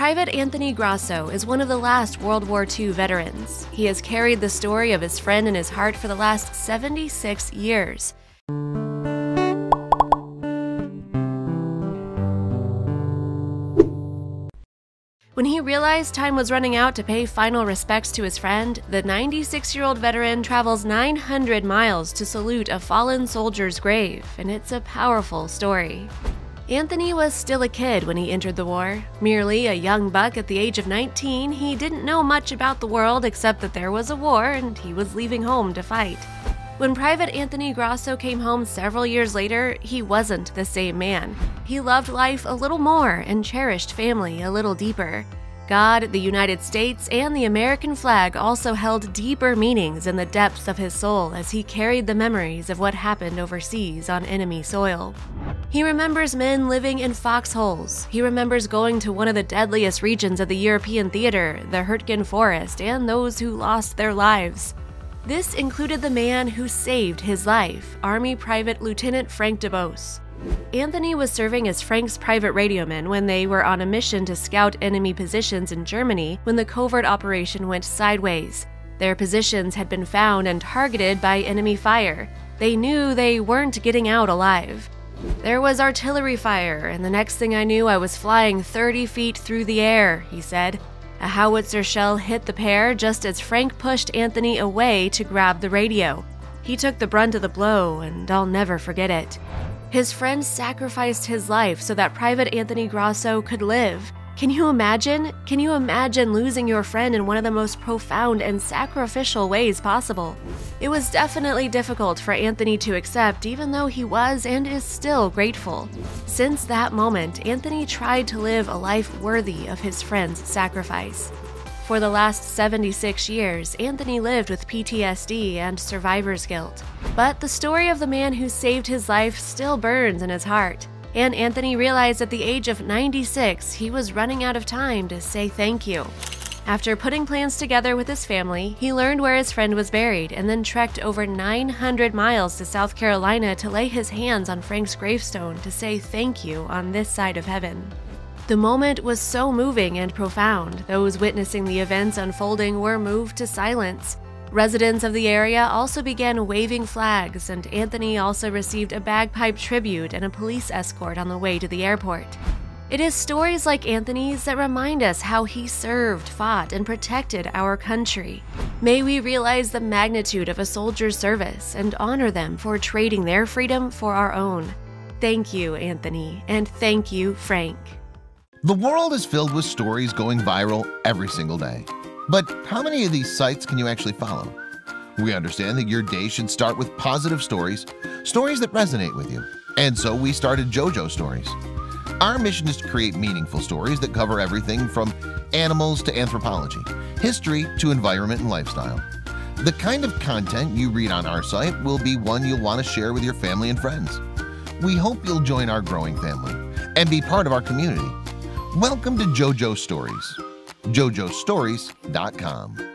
Private Anthony Grosso is one of the last World War II veterans. He has carried the story of his friend in his heart for the last 76 years. When he realized time was running out to pay final respects to his friend, the 96 year old veteran travels 900 miles to salute a fallen soldier's grave, and it's a powerful story. Anthony was still a kid when he entered the war. Merely a young buck at the age of 19, he didn't know much about the world except that there was a war and he was leaving home to fight. When Private Anthony Grosso came home several years later, he wasn't the same man. He loved life a little more and cherished family a little deeper. God, the United States, and the American flag also held deeper meanings in the depths of his soul as he carried the memories of what happened overseas on enemy soil. He remembers men living in foxholes. He remembers going to one of the deadliest regions of the European theater, the Hurtgen Forest, and those who lost their lives. This included the man who saved his life, Army Private Lieutenant Frank DeBose. Anthony was serving as Frank's private radioman when they were on a mission to scout enemy positions in Germany when the covert operation went sideways. Their positions had been found and targeted by enemy fire. They knew they weren't getting out alive. There was artillery fire, and the next thing I knew, I was flying 30 feet through the air, he said. A howitzer shell hit the pair just as Frank pushed Anthony away to grab the radio. He took the brunt of the blow, and I'll never forget it. His friend sacrificed his life so that Private Anthony Grosso could live. Can you imagine? Can you imagine losing your friend in one of the most profound and sacrificial ways possible? It was definitely difficult for Anthony to accept, even though he was and is still grateful. Since that moment, Anthony tried to live a life worthy of his friend's sacrifice. For the last 76 years, Anthony lived with PTSD and survivor's guilt. But the story of the man who saved his life still burns in his heart and Anthony realized at the age of 96 he was running out of time to say thank you. After putting plans together with his family, he learned where his friend was buried and then trekked over 900 miles to South Carolina to lay his hands on Frank's gravestone to say thank you on this side of heaven. The moment was so moving and profound, those witnessing the events unfolding were moved to silence. Residents of the area also began waving flags, and Anthony also received a bagpipe tribute and a police escort on the way to the airport. It is stories like Anthony's that remind us how he served, fought, and protected our country. May we realize the magnitude of a soldier's service and honor them for trading their freedom for our own. Thank you, Anthony, and thank you, Frank. The world is filled with stories going viral every single day. But how many of these sites can you actually follow? We understand that your day should start with positive stories, stories that resonate with you. And so we started JoJo Stories. Our mission is to create meaningful stories that cover everything from animals to anthropology, history to environment and lifestyle. The kind of content you read on our site will be one you'll want to share with your family and friends. We hope you'll join our growing family and be part of our community. Welcome to JoJo Stories jojostories.com.